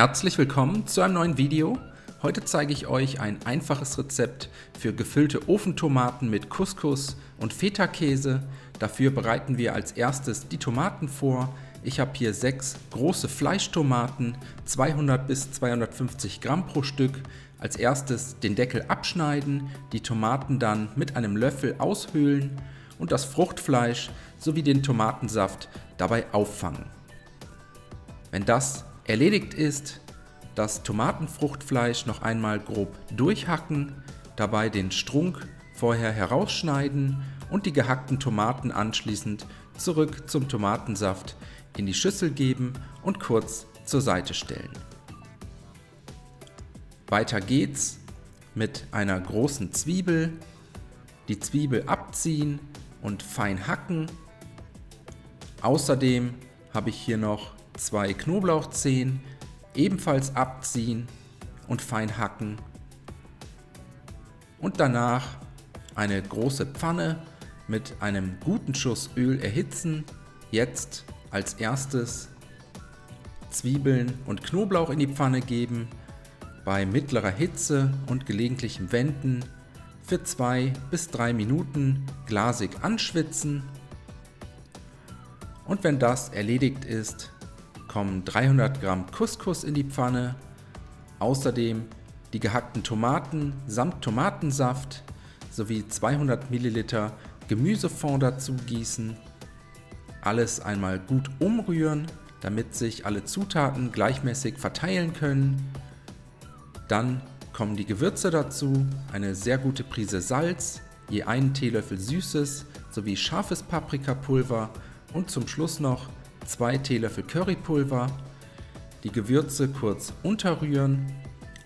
Herzlich willkommen zu einem neuen Video. Heute zeige ich euch ein einfaches Rezept für gefüllte Ofentomaten mit Couscous und Feta-Käse. Dafür bereiten wir als erstes die Tomaten vor. Ich habe hier sechs große Fleischtomaten, 200 bis 250 Gramm pro Stück. Als erstes den Deckel abschneiden, die Tomaten dann mit einem Löffel aushöhlen und das Fruchtfleisch sowie den Tomatensaft dabei auffangen. Wenn das erledigt ist, das Tomatenfruchtfleisch noch einmal grob durchhacken, dabei den Strunk vorher herausschneiden und die gehackten Tomaten anschließend zurück zum Tomatensaft in die Schüssel geben und kurz zur Seite stellen. Weiter geht's mit einer großen Zwiebel, die Zwiebel abziehen und fein hacken. Außerdem habe ich hier noch zwei Knoblauchzehen, ebenfalls abziehen und fein hacken. Und danach eine große Pfanne mit einem guten Schuss Öl erhitzen. Jetzt als erstes Zwiebeln und Knoblauch in die Pfanne geben, bei mittlerer Hitze und gelegentlichem Wenden für zwei bis drei Minuten glasig anschwitzen. Und wenn das erledigt ist, kommen 300 Gramm Couscous in die Pfanne, außerdem die gehackten Tomaten samt Tomatensaft sowie 200 Milliliter Gemüsefond dazu gießen. Alles einmal gut umrühren, damit sich alle Zutaten gleichmäßig verteilen können. Dann kommen die Gewürze dazu, eine sehr gute Prise Salz, je einen Teelöffel süßes sowie scharfes Paprikapulver und zum Schluss noch 2 Teelöffel Currypulver, die Gewürze kurz unterrühren.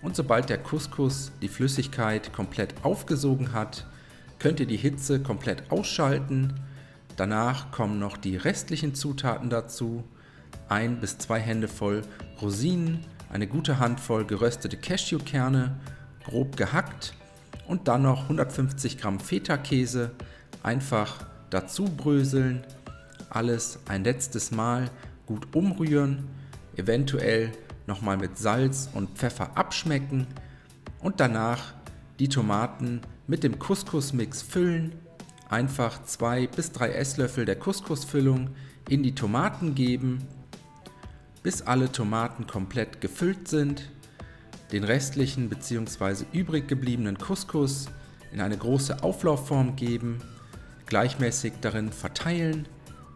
Und sobald der Couscous die Flüssigkeit komplett aufgesogen hat, könnt ihr die Hitze komplett ausschalten. Danach kommen noch die restlichen Zutaten dazu, ein bis zwei Hände voll Rosinen, eine gute Handvoll geröstete Cashewkerne, grob gehackt. Und dann noch 150 Gramm Feta-Käse einfach dazu bröseln alles ein letztes Mal gut umrühren, eventuell nochmal mit Salz und Pfeffer abschmecken und danach die Tomaten mit dem Couscous-Mix füllen. Einfach 2 bis 3 Esslöffel der Couscous-Füllung in die Tomaten geben, bis alle Tomaten komplett gefüllt sind. Den restlichen bzw. übrig gebliebenen Couscous in eine große Auflaufform geben, gleichmäßig darin verteilen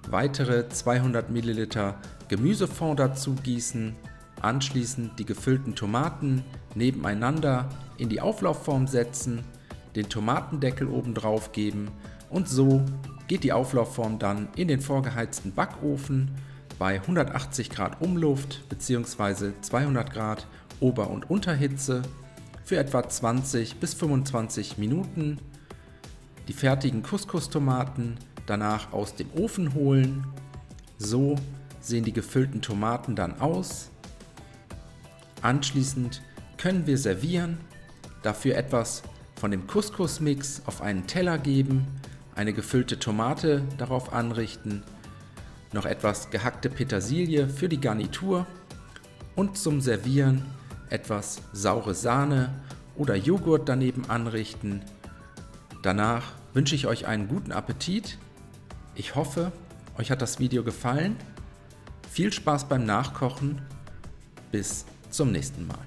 weitere 200 ml Gemüsefond dazu gießen, anschließend die gefüllten Tomaten nebeneinander in die Auflaufform setzen, den Tomatendeckel oben drauf geben und so geht die Auflaufform dann in den vorgeheizten Backofen bei 180 Grad Umluft bzw. 200 Grad Ober- und Unterhitze für etwa 20 bis 25 Minuten. Die fertigen Couscous-Tomaten danach aus dem Ofen holen. So sehen die gefüllten Tomaten dann aus. Anschließend können wir servieren, dafür etwas von dem Couscous-Mix auf einen Teller geben, eine gefüllte Tomate darauf anrichten, noch etwas gehackte Petersilie für die Garnitur und zum Servieren etwas saure Sahne oder Joghurt daneben anrichten. Danach wünsche ich euch einen guten Appetit ich hoffe, euch hat das Video gefallen. Viel Spaß beim Nachkochen. Bis zum nächsten Mal.